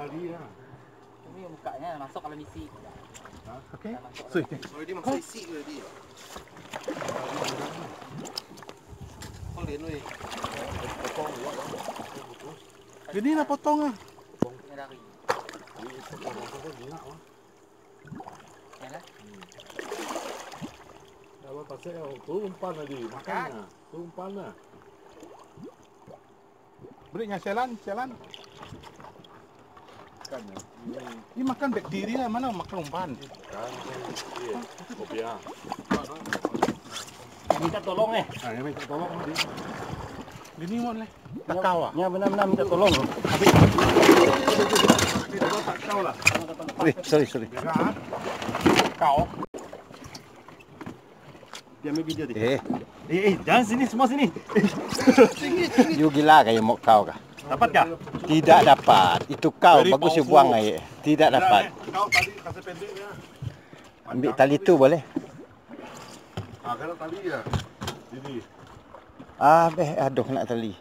tali lah. Ini bukanya masuk kalau misi. Okey. Masuk. Sui. Oh, dia masih isi ke dia? Kau lihat weh. Potong buat lah. Gini nak potong ah. Ini dari. Ini potong potong jinak lah. Ya lah. Kalau pasal kau tu umpan tadi, makan lah. Tu umpan lah. Berinya jalan, jalan. Kan ya. Ini Ini makan bakteria mana makan umpan. kan dia. Kopiah. Minta tolong eh. Ah, yang minta tolong tadi. Gini mau leh. Takau ah. Ya benar-benar minta tolong. Ini dah tak kau lah. Wih, sorry, sorry. Kan? Kau. Dia ambil video dia. Eh, Eh, eh, jangan sini, semua sini. you gila kayak mau kau kah? Dapat? Tidak dapat. Itu kau Very bagus you powerful. buang air. Tidak dapat. Kau tadi kasih pendek ya. Ambil tali tu boleh. Ah, kalau tali ya. Ini. Ah, beh, aduh nak tali.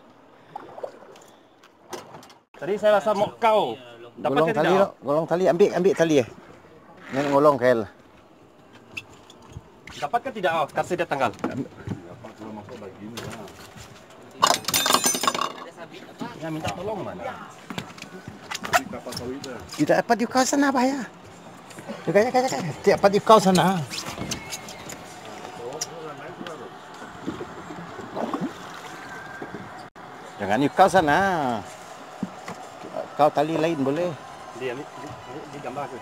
Tadi saya rasa mau kau. Dapat Golong tali lo. Golong tali ambil ambil tali eh. Jangan ngolong kel. Dapat ke tidak? Oh, kasih dia tanggal. Dapat kalau masuk lagi ni lah. Ada sabit apa? Ya, minta tolong mana? Dah. Tidak dapat di kau sana bahaya. Jaga jaga jaga. Tidak dapat di kau sana. Jangan di kau sana. Kau tali lain boleh. Dia ni, ni gambar aku.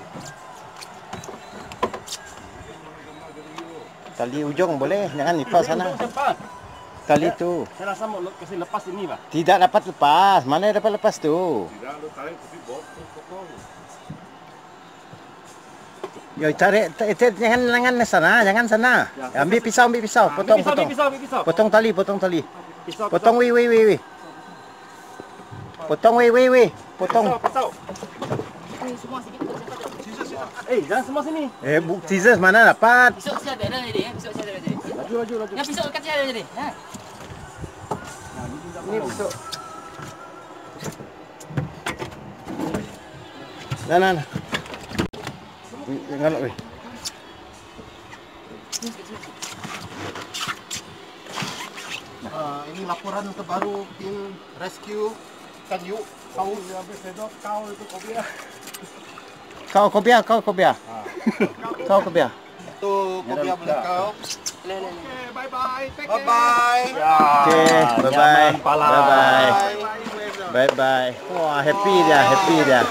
Tali ujung boleh. Jangan di kau sana. Cepat. Tali tu. Saya rasa mau kasih lepas ini, Pak. Tidak dapat lepas. Mana dapat lepas tu? Tidak ada tarik tapi bot terus potong. Yo tarik, tarik, tarik jangan jangan sana, jangan sana. Ambil pisau, ambil pisau, potong, pisau, potong. ambil pisau, ambil pisau. Potong tali, potong tali. Pisau, Potong wi wi wi wi. Potong wi wi wi. Potong. Pisau, pisau. Ini semua tu? Eh, jangan semua sini. Eh, bu scissors mana dapat? Pisau siapa ada jadi? ya? Pisau siapa ada jadi? Laju, laju, laju. Yang pisau dekat siapa ada jadi? Ha? Ini. Nah, nah, nah. Weh. Ah, ini laporan terbaru tim rescue Kanyu Kau Habis kau itu kopiah. Kau biar, kau kau biar. Kau biar. Tu kopiah boleh kau. Le le le. Bye bye. Bye bye. Okay, bye bye. Bye bye. Bye bye. Wah, happy dia, happy dia.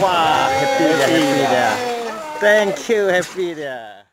Wah, happy dia, happy dia. Thank you, happy dia.